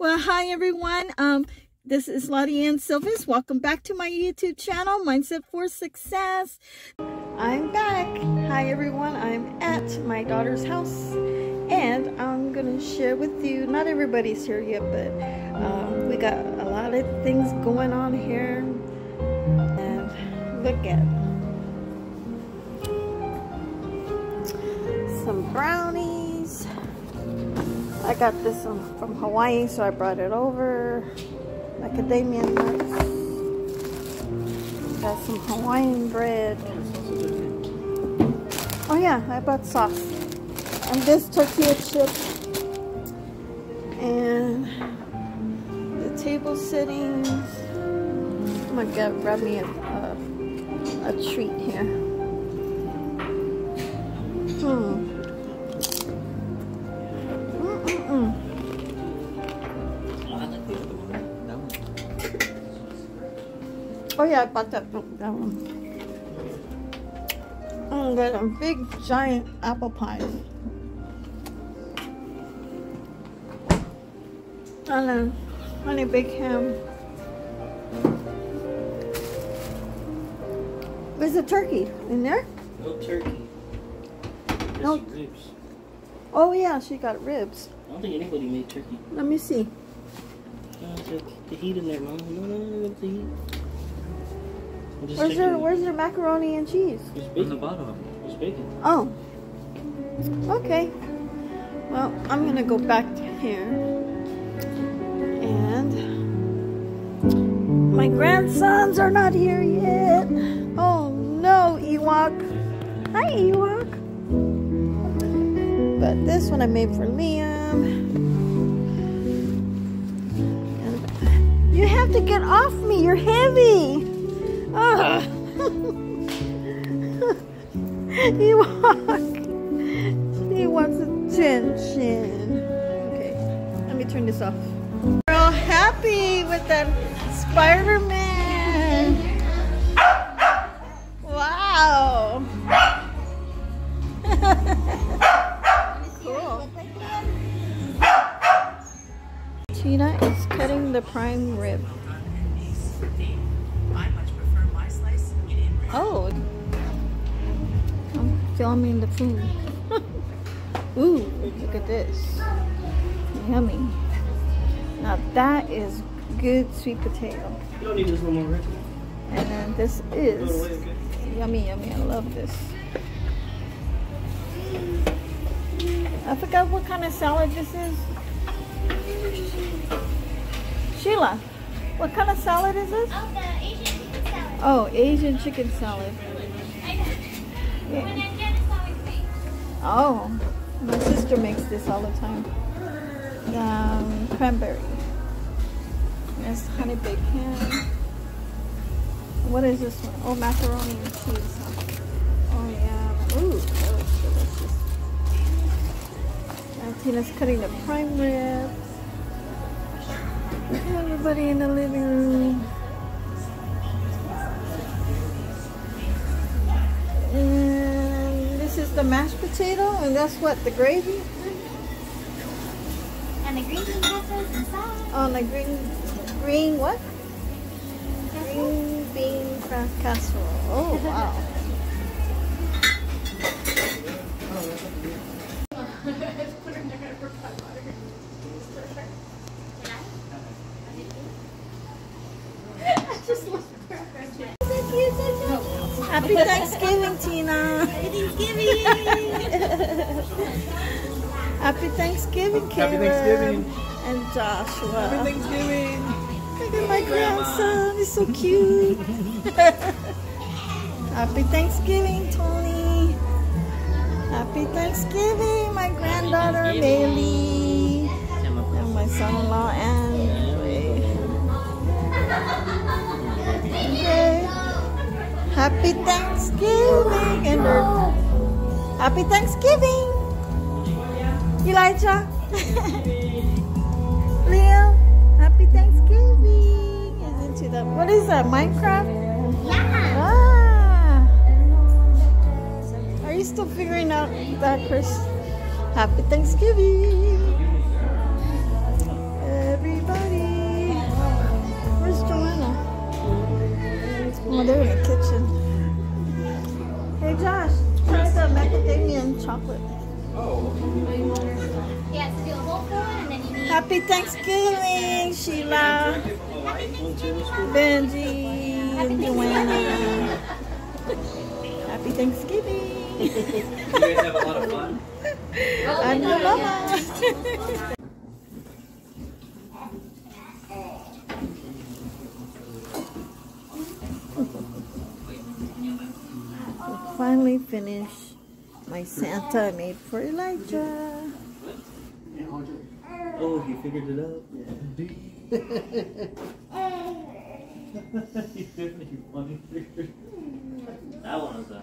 Well, hi everyone. Um, this is Laudiaann Sylvest. Welcome back to my YouTube channel, Mindset for Success. I'm back. Hi everyone. I'm at my daughter's house and I'm gonna share with you, not everybody's here yet, but um, we got a lot of things going on here. And look at some brownies. Got this from Hawaii, so I brought it over. Macadamia nuts. Got some Hawaiian bread. Oh yeah, I bought sauce. And this tortilla chip. And the table settings. I'm gonna grab me a, a, a treat here. Yeah, I bought that, that one. Mm, got a big giant apple pie. And a honey big ham. Where's the turkey? In there? No turkey. Just No. ribs. Oh yeah, she got ribs. I don't think anybody made turkey. Let me see. Uh, the, the heat in there, mom. No, no, no, the heat. Where's your Where's her macaroni and cheese? It's On the bottom. It's bacon. Oh. Okay. Well, I'm gonna go back to here. And my grandsons are not here yet. Oh no, Ewok. Hi, Ewok. But this one I made for Liam. You have to get off me. You're heavy. Ugh. Ewok. He wants attention. Okay, let me turn this off. We're all happy with that Spider-Man. Wow. cool. Tina is cutting the prime rib. Oh, I'm filming the food. Ooh, look at this. Yummy. Now that is good sweet potato. You don't need this no more, right? And then this Throw it away, is okay? yummy, yummy. I love this. I forgot what kind of salad this is. Sheila, what kind of salad is this? Oh, Oh, Asian chicken salad. Yeah. Oh, my sister makes this all the time. Um, cranberry. There's honey ham. What is this one? Oh, macaroni and cheese. Oh yeah. Ooh, that looks delicious. Now Tina's cutting the prime rib. Everybody in the living room. Is the mashed potato, and that's what the gravy And the green bean casseroles inside. on the green, green what? Green bean casserole. Oh wow! Happy Thanksgiving, Tina. Thanksgiving. Happy Thanksgiving, Caleb. Thanksgiving. And Joshua. Happy Thanksgiving. Look at my grandson. He's so cute. Happy Thanksgiving, Tony. Happy Thanksgiving, my granddaughter, Maylee. Happy Thanksgiving, Ender. Happy Thanksgiving. Elijah. Leo, happy Thanksgiving. Isn't it? What is that? Minecraft? Yeah. Ah. Are you still figuring out that, Chris? Happy Thanksgiving. Everybody. Where's Joanna? Oh, there macadamia and chocolate. Yeah, so do a whole four and then you need. Happy Thanksgiving, Sheila, Benji, and Joanna. Happy Thanksgiving. You guys have a lot of fun. I'm your mama. Finally finished my Santa I made for Elijah. Oh, he figured it out. He's definitely funny. That one was a